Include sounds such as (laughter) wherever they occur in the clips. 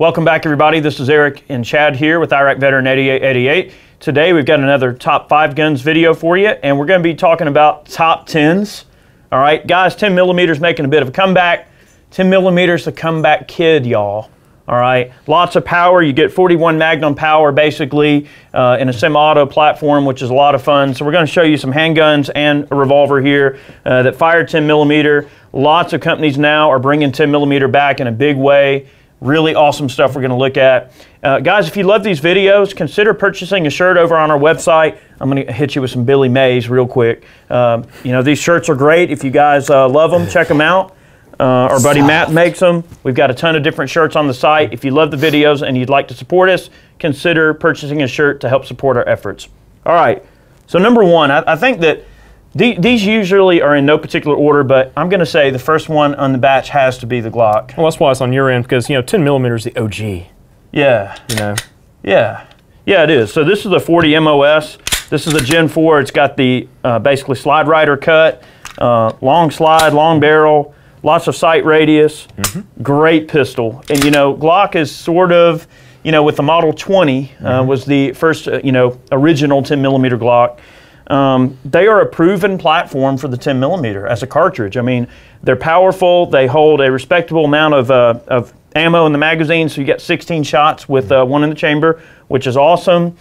Welcome back, everybody. This is Eric and Chad here with Iraq Veteran 8888. Today we've got another top five guns video for you, and we're going to be talking about top tens. All right, guys, 10 millimeters making a bit of a comeback. 10 millimeters, the comeback kid, y'all. All right, lots of power. You get 41 Magnum power basically uh, in a semi-auto platform, which is a lot of fun. So we're going to show you some handguns and a revolver here uh, that fire 10 millimeter. Lots of companies now are bringing 10 millimeter back in a big way. Really awesome stuff we're going to look at. Uh, guys, if you love these videos, consider purchasing a shirt over on our website. I'm going to hit you with some Billy Mays real quick. Um, you know, these shirts are great. If you guys uh, love them, check them out. Uh, our buddy Matt makes them. We've got a ton of different shirts on the site. If you love the videos and you'd like to support us, consider purchasing a shirt to help support our efforts. All right. So number one, I, I think that these usually are in no particular order, but I'm going to say the first one on the batch has to be the Glock. Well, that's why it's on your end because you know 10 millimeter is the OG. Yeah. You know. Yeah. Yeah, it is. So this is the 40 MOS. This is a Gen 4. It's got the uh, basically slide rider cut, uh, long slide, long barrel, lots of sight radius. Mm-hmm. Great pistol. And you know, Glock is sort of, you know, with the Model 20 uh, mm-hmm. was the first, uh, you know, original 10 millimeter Glock. Um, they are a proven platform for the 10 millimeter as a cartridge. I mean, they're powerful. They hold a respectable amount of, uh, of ammo in the magazine, so you get 16 shots with uh, one in the chamber, which is awesome.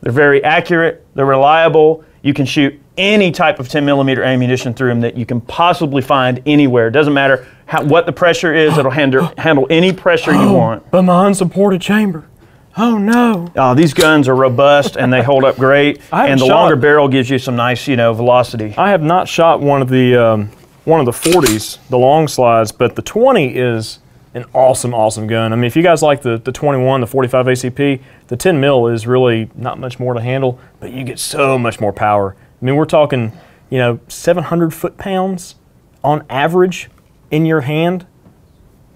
They're very accurate. They're reliable. You can shoot any type of 10 millimeter ammunition through them that you can possibly find anywhere. It doesn't matter how, what the pressure is. It'll handle, handle any pressure you oh, want. But my unsupported chamber. Oh no! Uh, these guns are robust and they hold up great. (laughs) and the shot, longer barrel gives you some nice, you know, velocity. I have not shot one of the um, one of the 40s, the long slides, but the 20 is an awesome, awesome gun. I mean, if you guys like the, the 21, the 45 ACP, the 10 mil is really not much more to handle, but you get so much more power. I mean, we're talking, you know, 700 foot pounds on average in your hand.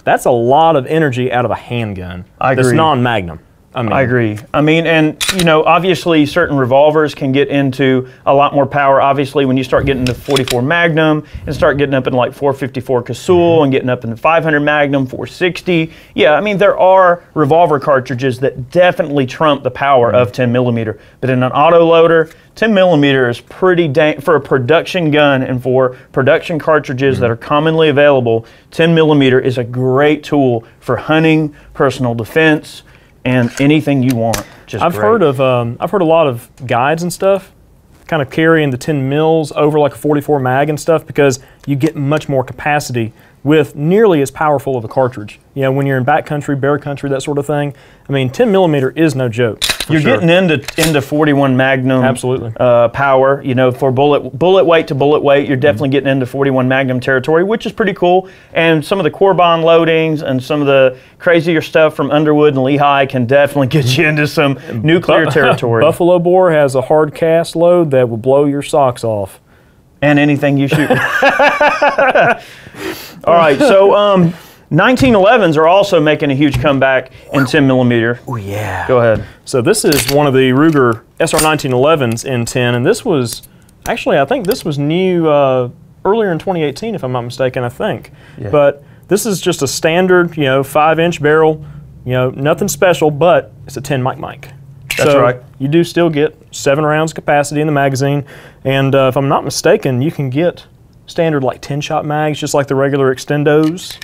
That's a lot of energy out of a handgun. I agree. That's non-magnum. I, mean, I agree. I mean, and you know, obviously, certain revolvers can get into a lot more power. Obviously, when you start getting to 44 Magnum and start getting up in like 454 Casull mm-hmm. and getting up in the 500 Magnum, 460. Yeah, I mean, there are revolver cartridges that definitely trump the power mm-hmm. of 10 millimeter. But in an auto loader, 10 millimeter is pretty dang for a production gun and for production cartridges mm-hmm. that are commonly available. 10 millimeter is a great tool for hunting, personal defense and anything you want. Just I've great. heard of um, I've heard a lot of guides and stuff kind of carrying the 10 mils over like a 44 mag and stuff because you get much more capacity with nearly as powerful of a cartridge. You know, when you're in backcountry, bear country, that sort of thing. I mean, 10 millimeter is no joke. You're sure. getting into into 41 Magnum absolutely uh, power. You know, for bullet bullet weight to bullet weight, you're definitely mm-hmm. getting into 41 Magnum territory, which is pretty cool. And some of the Corbon loadings and some of the crazier stuff from Underwood and Lehigh can definitely get you into some nuclear (laughs) territory. Buffalo bore has a hard cast load that will blow your socks off. And anything you shoot. (laughs) (laughs) All right, so um, 1911s are also making a huge comeback in 10 millimeter. Oh yeah. Go ahead. So this is one of the Ruger SR 1911s in 10, and this was actually I think this was new uh, earlier in 2018, if I'm not mistaken. I think. Yeah. But this is just a standard, you know, five-inch barrel. You know, nothing special, but it's a 10 mic mic. That's so right. You do still get seven rounds capacity in the magazine, and uh, if I'm not mistaken, you can get standard like 10 shot mags, just like the regular extendos,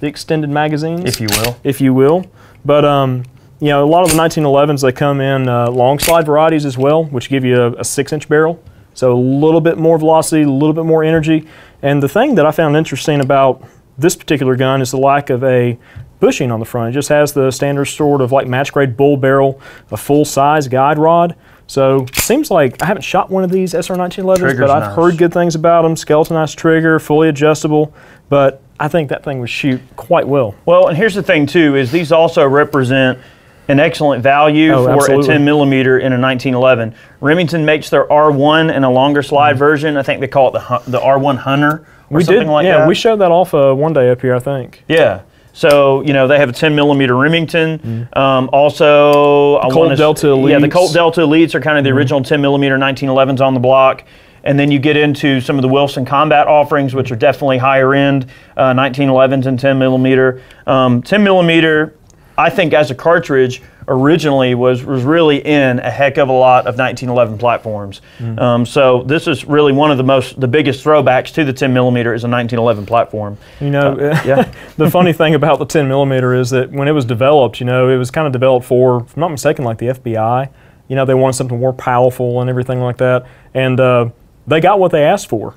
the extended magazines. If you will. If you will. But, um, you know, a lot of the 1911s, they come in uh, long slide varieties as well, which give you a, a six inch barrel. So a little bit more velocity, a little bit more energy. And the thing that I found interesting about this particular gun is the lack of a bushing on the front. It just has the standard sort of like match grade bull barrel, a full size guide rod. So seems like I haven't shot one of these SR1911s, Trigger's but I've nice. heard good things about them. Skeletonized trigger, fully adjustable, but I think that thing would shoot quite well. Well, and here's the thing too: is these also represent an excellent value oh, for absolutely. a 10 millimeter in a 1911. Remington makes their R1 in a longer slide mm-hmm. version. I think they call it the the R1 Hunter or we something did, like yeah, that. we showed that off uh, one day up here, I think. Yeah. So you know they have a 10 millimeter Remington. Mm-hmm. Um, also, the Colt Delta Elites. Yeah, the Colt Delta Elites are kind of the mm-hmm. original 10 millimeter 1911s on the block. And then you get into some of the Wilson combat offerings, which are definitely higher end uh, 1911s and 10 millimeter. Um, 10 millimeter I think as a cartridge originally was was really in a heck of a lot of 1911 platforms. Mm. Um, so this is really one of the most the biggest throwbacks to the 10 millimeter is a 1911 platform. You know, (laughs) yeah. the funny thing about the 10 millimeter is that when it was developed, you know, it was kind of developed for, if I'm not mistaken, like the FBI. You know, they wanted something more powerful and everything like that, and uh, they got what they asked for.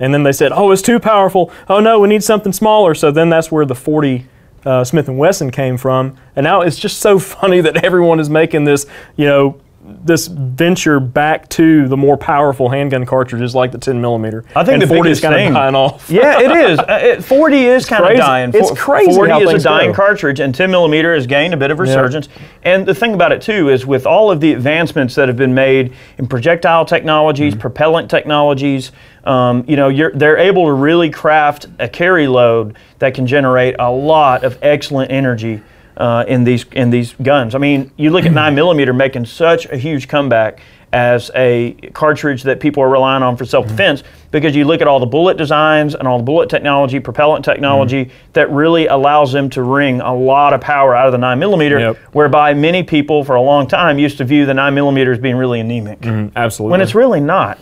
And then they said, "Oh, it's too powerful. Oh no, we need something smaller." So then that's where the 40 uh, Smith and Wesson came from. And now it's just so (laughs) funny that everyone is making this, you know, this venture back to the more powerful handgun cartridges like the 10 millimeter. I think and the 40 is kind thing- of dying off. (laughs) yeah, it is. Uh, it, 40 is kind of dying. It's crazy 40 how is a dying go. cartridge, and 10 millimeter has gained a bit of resurgence. And the thing about it too is with all of the advancements that have been made in projectile technologies, Mm-hmm. propellant technologies, um, you know, you're, they're able to really craft a carry load that can generate a lot of excellent energy. Uh, in these in these guns, I mean, you look at (clears throat) nine millimeter making such a huge comeback as a cartridge that people are relying on for self-defense mm-hmm. because you look at all the bullet designs and all the bullet technology, propellant technology mm-hmm. that really allows them to wring a lot of power out of the 9 millimeter, Yep. whereby many people for a long time used to view the 9 millimeter as being really anemic mm-hmm. Absolutely. when it's really not.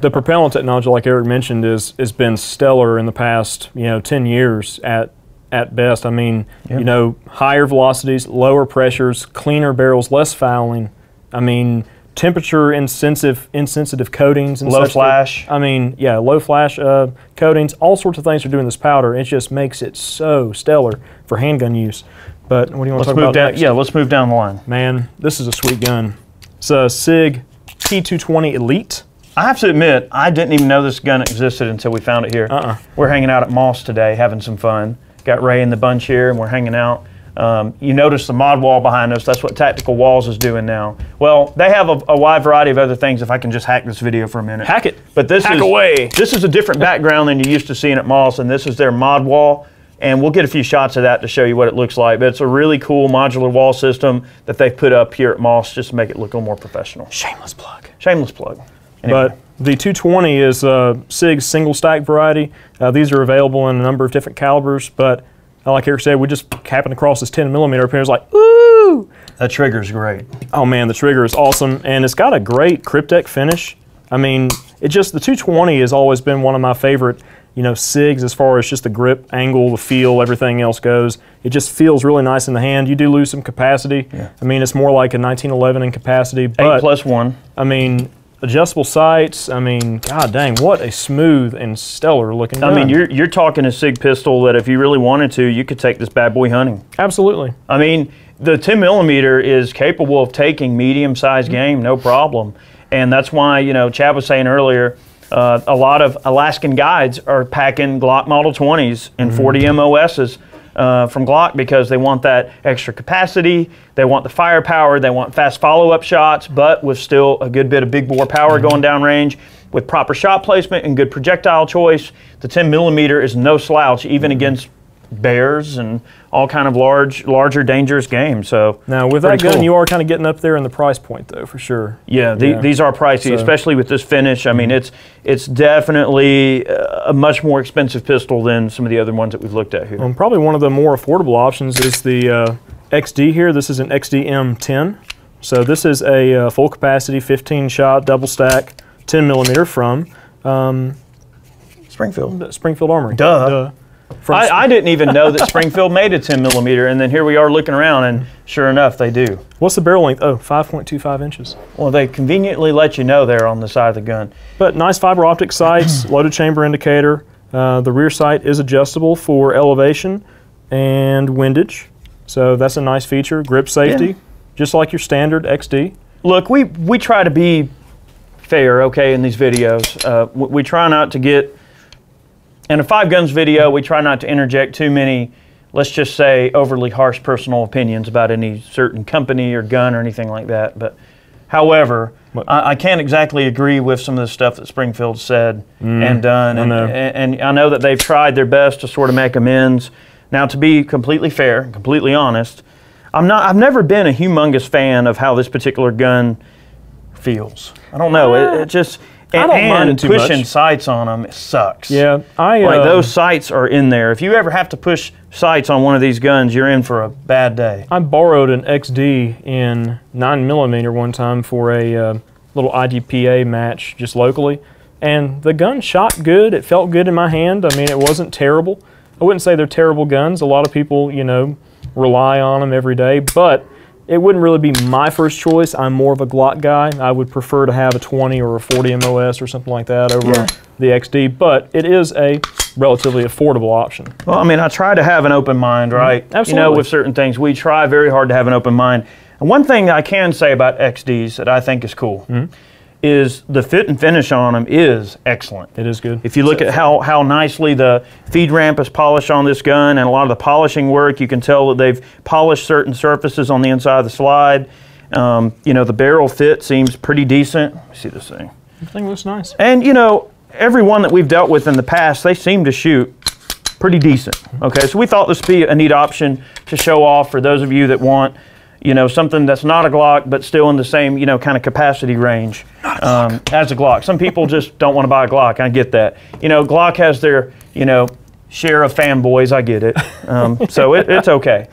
the propellant technology, like Eric mentioned, is has been stellar in the past you know ten years at at best. I mean, you know, higher velocities, lower pressures, cleaner barrels, less fouling. I mean, temperature insensitive insensitive coatings and Low such that- flash. I mean, yeah, low flash uh, coatings, all sorts of things are doing this powder. It just makes it so stellar for handgun use. But what do you want Let's to talk about down. next? Yeah, let's move down the line. Man, this is a sweet gun. It's a Sig P220 Elite. I have to admit, I didn't even know this gun existed until we found it here. Uh-uh. We're hanging out at Moss today, having some fun. Got Ray in the bunch here, and we're hanging out. Um, you notice the mod wall behind us. That's what Tactical Walls is doing now. Well, they have a, a wide variety of other things. If I can just hack this video for a minute. Hack it. But this Hack is away. This is a different background than you used to seeing at Moss, and this is their mod wall. And we'll get a few shots of that to show you what it looks like. But it's a really cool modular wall system that they've put up here at Moss just to make it look a little more professional. Shameless plug. Shameless plug. Anyway. But the 220 is uh, SIG's single stack variety. Uh, these are available in a number of different calibers, but uh, like Eric said, we just happened across this 10 millimeter up here. It's like, ooh! that trigger's great. Oh man, the trigger is awesome, and it's got a great Cryptek finish. I mean, it just the 220 has always been one of my favorite, you know, SIGs as far as just the grip, angle, the feel, everything else goes. It just feels really nice in the hand. You do lose some capacity. I mean, it's more like a 1911 in capacity, Eight but plus one. I mean, adjustable sights. I mean, god dang, what a smooth and stellar looking I mean, you're you're talking a Sig pistol that if you really wanted to, you could take this bad boy hunting. absolutely. I mean, the 10 millimeter is capable of taking medium sized game, no problem. And that's why, you know, Chad was saying earlier, uh, a lot of Alaskan guides are packing Glock Model 20s and 40 MOSs uh, from Glock because they want that extra capacity, they want the firepower, they want fast follow up shots, but with still a good bit of big bore power going downrange. With proper shot placement and good projectile choice, the 10 millimeter is no slouch, even against bears and all kind of large, larger, dangerous games. So Now with that gun, cool. you are kind of getting up there in the price point, though, for sure. yeah, the, Yeah. these are pricey, So- especially with this finish. I mean, it's it's definitely uh, a much more expensive pistol than some of the other ones that we've looked at here. Um, probably one of the more affordable options is the uh, XD here. This is an XD M10. So this is a uh, full capacity, 15 shot, double stack, 10 millimeter from Springfield. Springfield Armory. Duh. From I, I didn't even know that (laughs) Springfield made a 10 millimeter, and then here we are looking around, and sure enough, they do. what's the barrel length? Oh, 5.25 inches. Well, they conveniently let you know there on the side of the gun. But nice fiber optic sights, (clears throat) loaded chamber indicator. Uh, the rear sight is adjustable for elevation and windage. So that's a nice feature. Grip safety, Yeah. just like your standard XD. Look, we we try to be fair, okay, in these videos. Uh, we, we try not to get in a five guns video. We try not to interject too many, let's just say, overly harsh personal opinions about any certain company or gun or anything like that. But, however, I, I can't exactly agree with some of the stuff that Springfield said and done. Mm, I And, and, and I know that they've tried their best to sort of make amends. Now, to be completely fair, and completely honest, I'm not. I've never been a humongous fan of how this particular gun feels. I don't know. It, it just I and, don't mind and it too pushing much. sights on them it sucks. Yeah, I Like uh, those sights are in there. If you ever have to push sights on one of these guns, you're in for a bad day. I borrowed an XD in 9 millimeter one time for a uh, little IDPA match just locally, and the gun shot good. It felt good in my hand. I mean, it wasn't terrible. I wouldn't say they're terrible guns. A lot of people, you know, rely on them every day, but it wouldn't really be my first choice. I'm more of a Glock guy. I would prefer to have a 20 or a 40 MOS or something like that over Yeah. the XD, but it is a relatively affordable option. Well, I mean, I try to have an open mind, mm-hmm. right? Absolutely. You know, with certain things, we try very hard to have an open mind. And one thing I can say about XDs that I think is cool mm-hmm. Is the fit and finish on them is excellent. It is good. If you look at how, how nicely the feed ramp is polished on this gun and a lot of the polishing work, you can tell that they've polished certain surfaces on the inside of the slide. Um, you know, the barrel fit seems pretty decent. Let me see this thing. Everything looks nice. And you know, every one that we've dealt with in the past, they seem to shoot pretty decent. Okay, so we thought this would be a neat option to show off for those of you that want, you know, something that's not a Glock but still in the same, you know, kind of capacity range um, as a Glock. Some people just (laughs) don't want to buy a Glock. I get that. You know, Glock has their, you know, share of fanboys. I get it. Um, (laughs) so it, it's okay.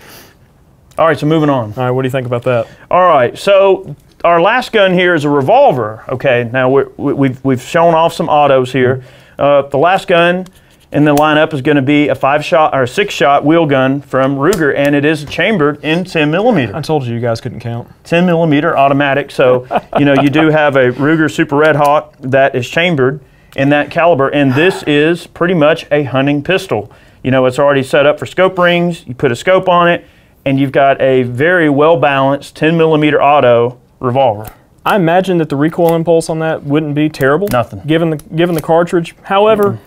All right, so moving on. All right, what do you think about that? All right, so our last gun here is a revolver. Okay, now we're, we- we've we've shown off some autos here. Uh, the last gun in the lineup is going to be a five shot or six shot wheel gun from Ruger, and it is chambered in 10 millimeter. I told you you guys couldn't count. 10 millimeter automatic. So, you know, you do have a Ruger Super Red Hawk that is chambered in that caliber, and this is pretty much a hunting pistol. You know, it's already set up for scope rings. You put a scope on it, and you've got a very well balanced 10 millimeter auto revolver. I imagine that the recoil impulse on that wouldn't be terrible. Nothing. Given the given the cartridge. However,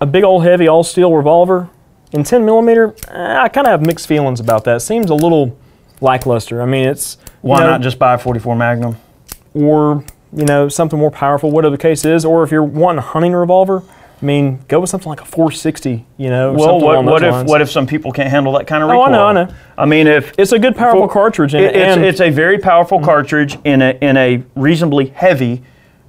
a big old heavy all steel revolver in 10 millimeter, eh, I kind of have mixed feelings about that. Seems a little lackluster. I mean, it's Why know, not just buy a 44 Magnum? or you know something more powerful, whatever the case is. Or if you're wanting a hunting revolver, I mean, go with something like a 460. You know, Well, what, what if lines. what if some people can't handle that kind of recoil? Oh? I know, I know. I mean, if It's a good, powerful For- cartridge, and, It- it's, and it's a very powerful cartridge in a in a reasonably heavy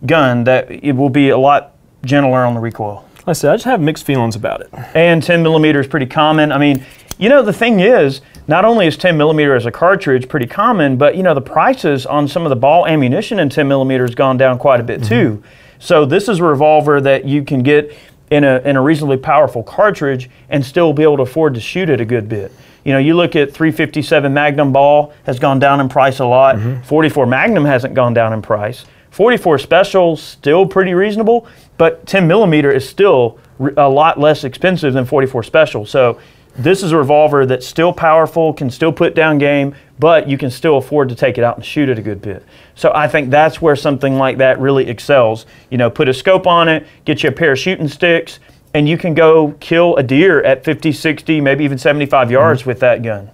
gun that it will be a lot gentler on the recoil. I said, I just have mixed feelings about it. And 10 millimeter is pretty common. I mean, you know, the thing is, not only is 10 millimeter as a cartridge pretty common, but you know, the prices on some of the ball ammunition in 10 millimeter has gone down quite a bit too. Mm-hmm. So this is a revolver that you can get in a, in a reasonably powerful cartridge and still be able to afford to shoot it a good bit. You know, you look at 357 Magnum ball has gone down in price a lot. Mm-hmm. 44 Magnum hasn't gone down in price. 44 Special still pretty reasonable, but 10 millimeter is still a lot less expensive than 44 Special. So this is a revolver that's still powerful, can still put down game, but you can still afford to take it out and shoot it a good bit. So I think that's where something like that really excels. You know, put a scope on it, get you a pair of shooting sticks, and you can go kill a deer at 50, 60, maybe even 75 yards with that gun.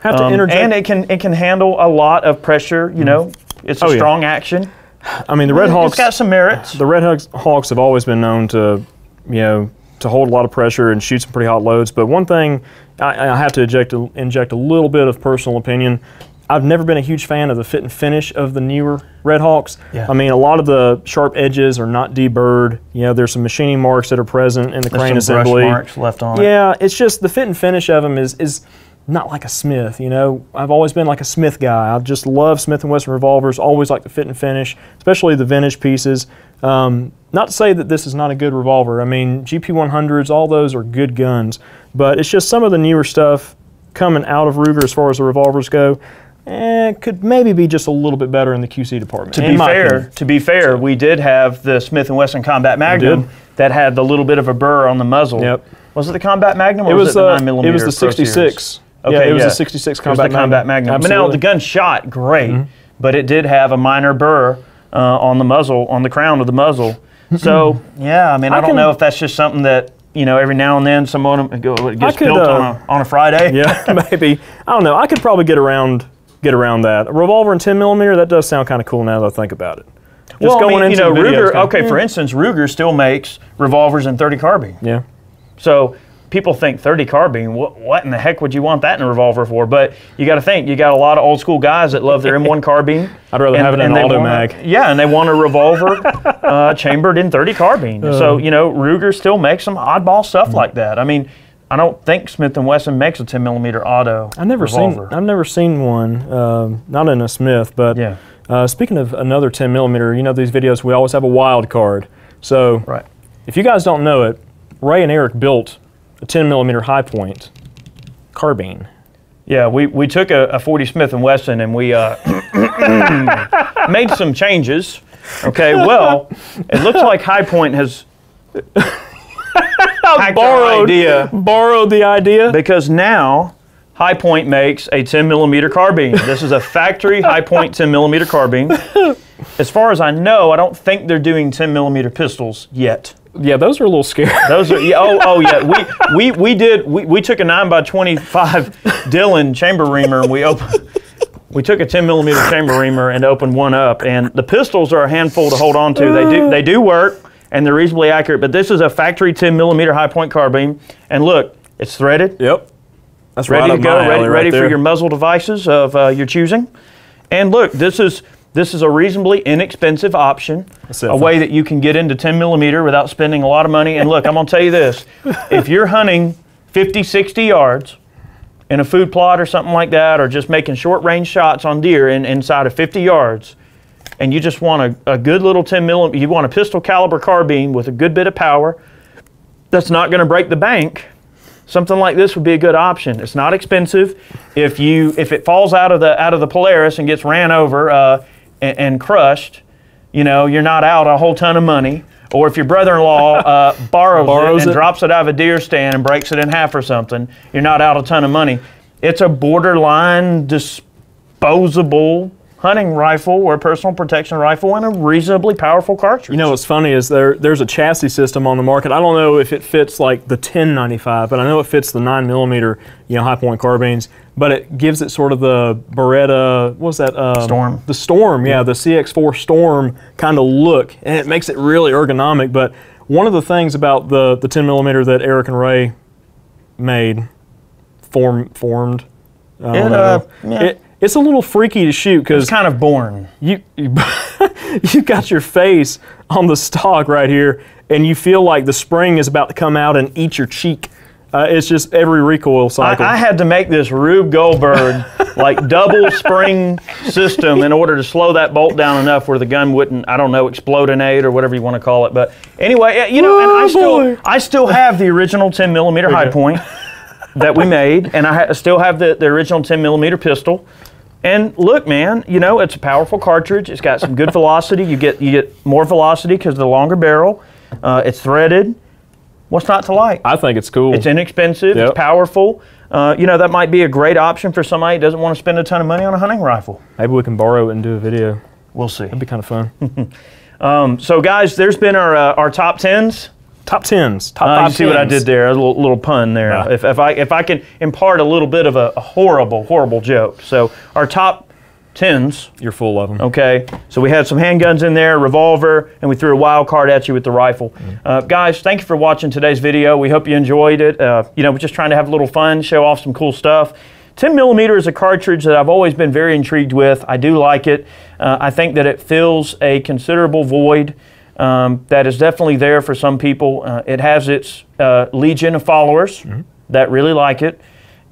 Have to Um, interject. and it can it can handle a lot of pressure. You know, it's a Oh, yeah. strong action. I mean, the Red Hawks. It's got some merits. the Red Hawks, Hawks have always been known to, you know, to hold a lot of pressure and shoot some pretty hot loads. But one thing I, I have to inject a, inject a little bit of personal opinion. I've never been a huge fan of the fit and finish of the newer Red Hawks. Yeah. I mean, a lot of the sharp edges are not deburred. You know, there's some machining marks that are present in the crane There's some brush marks left on it. Yeah, it's just the fit and finish of them is is not like a Smith. You know, I've always been like a Smith guy. I just love Smith and Wesson revolvers. Always like the fit and finish, especially the vintage pieces. Um, not to say that this is not a good revolver. I mean, GP100s, all those are good guns, but it's just some of the newer stuff coming out of Ruger as far as the revolvers go. Eh, could maybe be just a little bit better in the QC department. To be fair, opinion. to be fair, we did have the Smith and Wesson Combat Magnum that had the little bit of a burr on the muzzle. Yep. Was it the Combat Magnum or it was, was it the uh, 9 millimeter? it was the Pro Series? 66. Okay, yeah, it was yeah. the 66 combat the Combat Magnum. But now the gun shot great, but it did have a minor burr uh, on the muzzle, on the crown of the muzzle. So yeah, I mean, I, I don't can- know if that's just something that you know every now and then someone it go- it gets could, built uh, on a on a Friday. Yeah, (laughs) (laughs) maybe. I don't know. I could probably get around get around that. A revolver in 10 millimeter. That does sound kind of cool now that I think about it. Just well, I mean, you know, the Ruger. okay, for instance, Ruger still makes revolvers in 30 carbine. Yeah. So people think 30 carbine. What, what in the heck would you want that in a revolver for? But you got to think you got a lot of old school guys that love their M1 (laughs) carbine. I'd rather have it in an auto want a- mag. Yeah, and they want a revolver (laughs) uh, chambered in 30 carbine. Uh. so you know, Ruger still makes some oddball stuff Mm. like that. I mean. I don't think Smith and Wesson makes a 10 millimeter auto. I've never revolver. seen. I've never seen one. Um, not in a Smith, but Yeah. Uh, speaking of another 10 millimeter, you know these videos we always have a wild card. So Right. if you guys don't know it, Ray and Eric built a 10 millimeter Hi-Point carbine. Yeah, we, we took a, a 40 Smith and Wesson and we uh, (coughs) made some changes. Okay, well, it looks like Hi-Point has (laughs) Borrowed. idea Borrowed the idea. because now Hi-Point makes a 10 millimeter carbine. This is a factory Hi-Point 10 millimeter carbine. (laughs) As far as I know, I don't think they're doing 10 millimeter pistols yet. Yeah, those are a little scary. Those are yeah, oh oh yeah. We (laughs) we we did we, we took a nine by twenty five Dillon chamber reamer and we opened we took a ten millimeter chamber reamer and opened one up. And the pistols are a handful to hold on to. They do they do work and they're reasonably accurate but this is a factory ten millimeter Hi-Point carbine. And look it's threaded. Yep. That's ready right to go ready alley ready right for your muzzle devices of uh, your choosing. And look this is this is a reasonably inexpensive option a way that you can get into 10 millimeter without spending a lot of money and look i'm going to tell you this (laughs) if you're hunting 50 60 yards in a food plot or something like that or just making short range shots on deer in, inside of 50 yards and you just want a, a good little 10 millimeter you want a pistol caliber carbine with a good bit of power that's not going to break the bank something like this would be a good option. It's not expensive. If you if it falls out of the out of the Polaris and gets ran over uh, and, and crushed, you know you're not out a whole ton of money. Or if your brother-in-law uh, borrows, (laughs) Borrows it and it. drops it out of a deer stand and breaks it in half or something, you're not out a ton of money. It's a borderline disposable hunting rifle or personal protection rifle and a reasonably powerful cartridge. You know what's funny is there there's a chassis system on the market. I don't know if it fits like the 1095, but I know it fits the 9 millimeter, you know, Hi-Point carbines. But it gives it sort of the Beretta, what was that? Um, Storm. The Storm, yeah, the CX4 Storm kind of look, and it makes it really ergonomic. But one of the things about the the 10 millimeter that Eric and Ray made, form formed, I don't It, know. uh, yeah. It, it's a little freaky to shoot because it's kind of born. you you, (laughs) you got your face on the stock right here, and you feel like the spring is about to come out and eat your cheek. Uh, it's just every recoil cycle. I, I had to make this Rube Goldberg like (laughs) double spring system in order to slow that bolt down enough where the gun wouldn't, I don't know, explodinate or whatever you want to call it. But anyway, you know, and I Oh, still. I still have the original 10 millimeter Hi-Point that we (laughs) made, and I ha- still have the, the original 10 millimeter pistol. And look, man, you know it's a powerful cartridge. It's got some good (laughs) velocity. You get you get more velocity because of the longer barrel. Uh, it's threaded. What's not to like? I think it's cool. It's inexpensive. Yep. It's powerful. Uh, you know that might be a great option for somebody who doesn't want to spend a ton of money on a hunting rifle. Maybe we can borrow it and do a video. We'll see. It'd be kind of fun. (laughs) So, guys, there's been our uh, our top tens. Top tens. Top Uh, five. you see what I did there? A little, little pun there. Yeah. If, if I if I can impart a little bit of a, a horrible horrible joke. So our top tens. You're full of them. Okay, so we had some handguns in there, revolver, and we threw a wild card at you with the rifle. Uh, guys, thank you for watching today's video. We hope you enjoyed it. Uh, you know, we're just trying to have a little fun, show off some cool stuff. 10 millimeter is a cartridge that I've always been very intrigued with. I do like it. Uh, I think that it fills a considerable void um, that is definitely there for some people. Uh, it has its uh, legion of followers that really like it.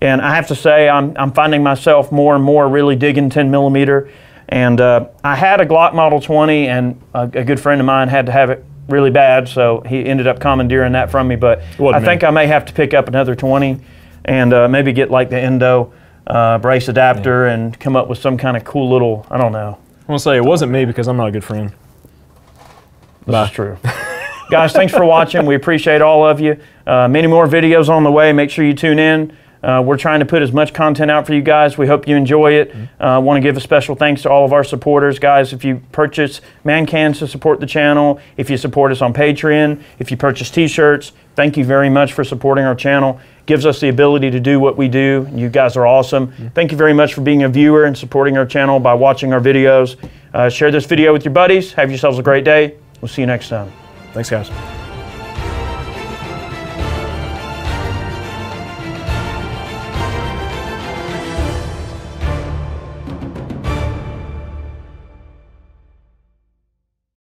And I have to say, I'm, I'm finding myself more and more really digging 10 millimeter. And uh, I had a Glock Model 20, and a, a good friend of mine had to have it really bad, so he ended up commandeering that from me. But I me. think I may have to pick up another 20 and uh, maybe get like the Endo uh, brace adapter and come up with some kind of cool little, I don't know. I want to say it wasn't me because I'm not a good friend. This is true. (laughs) Guys, thanks for watching. We appreciate all of you. Uh, many more videos on the way. Make sure you tune in. Uh, we're trying to put as much content out for you guys. We hope you enjoy it. I uh, want to give a special thanks to all of our supporters. Guys, if you purchase man cans to support the channel, if you support us on Patreon, if you purchase t shirts, thank you very much for supporting our channel. Gives us the ability to do what we do. You guys are awesome. Thank you very much for being a viewer and supporting our channel by watching our videos. Uh, share this video with your buddies. Have yourselves a great day. We'll see you next time. Thanks, guys.